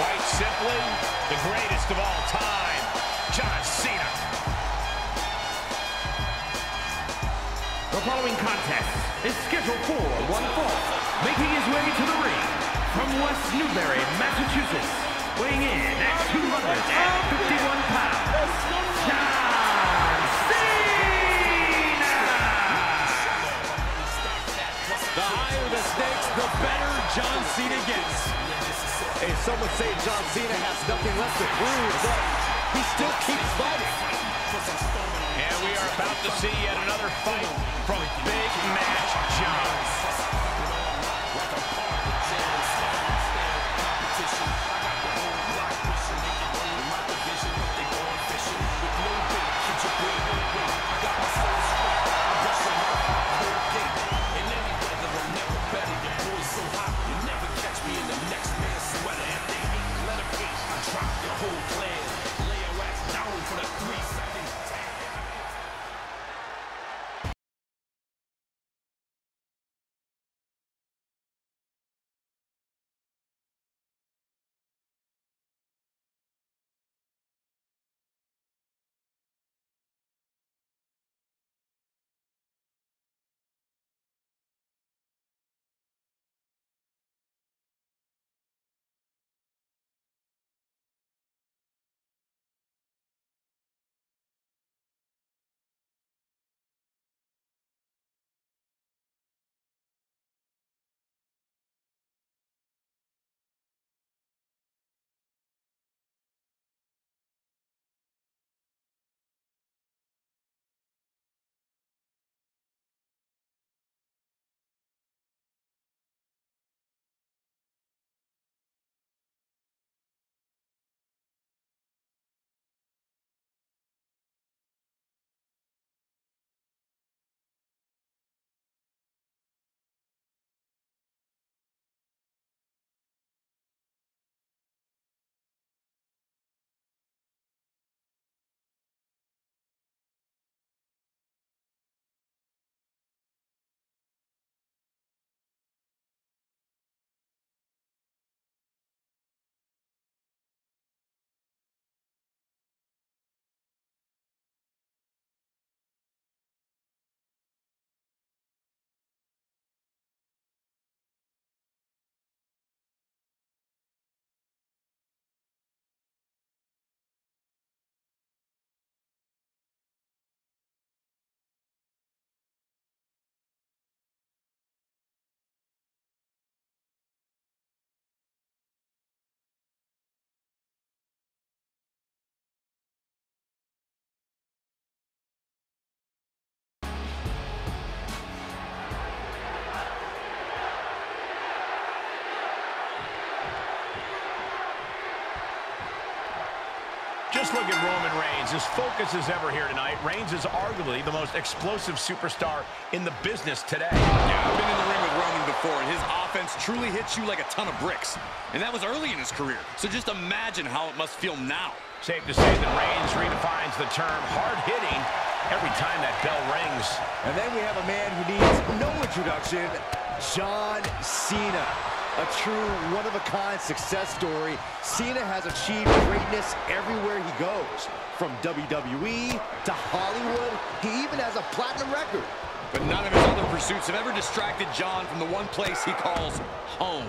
Quite simply, the greatest of all time, John Cena. The following contest is scheduled for one fall, making his way to the ring from West Newbury, Massachusetts, weighing in at 251 pounds. Cena gets. Hey, some would say John Cena has nothing left to prove, but he still keeps fighting. And we are about to see yet another fight from Just look at Roman Reigns. His focus is ever here tonight. Reigns is arguably the most explosive superstar in the business today. Yeah, I've been in the ring with Roman before, and his offense truly hits you like a ton of bricks. And that was early in his career. So just imagine how it must feel now. Safe to say that Reigns redefines the term hard-hitting every time that bell rings. And then we have a man who needs no introduction, John Cena. A true one-of-a-kind success story. Cena has achieved greatness everywhere he goes. From WWE to Hollywood, he even has a platinum record. But none of his other pursuits have ever distracted John from the one place he calls home,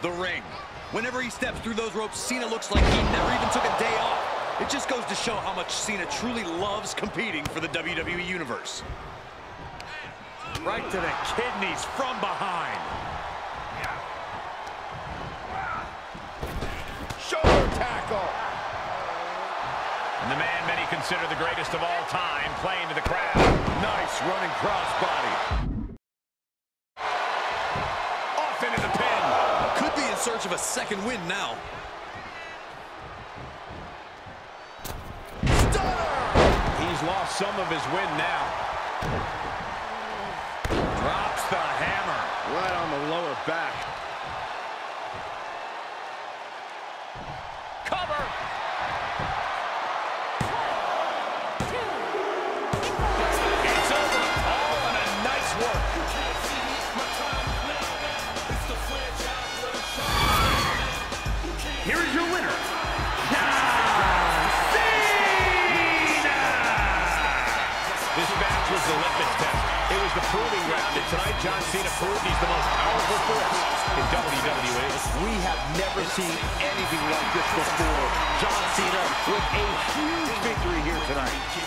the ring. Whenever he steps through those ropes, Cena looks like he never even took a day off. It just goes to show how much Cena truly loves competing for the WWE Universe. Right to the kidneys from behind. Shoulder tackle. And the man many consider the greatest of all time playing to the crowd. Nice running crossbody. Off into the pin. Could be in search of a second win now. He's lost some of his win now. Drops the hammer. Right on the lower back. Here is your winner, John Cena! This match was the litmus test. It was the proving ground, and tonight John Cena proved he's the most powerful force in WWE. We have never seen anything like this before. John Cena with a huge victory here tonight.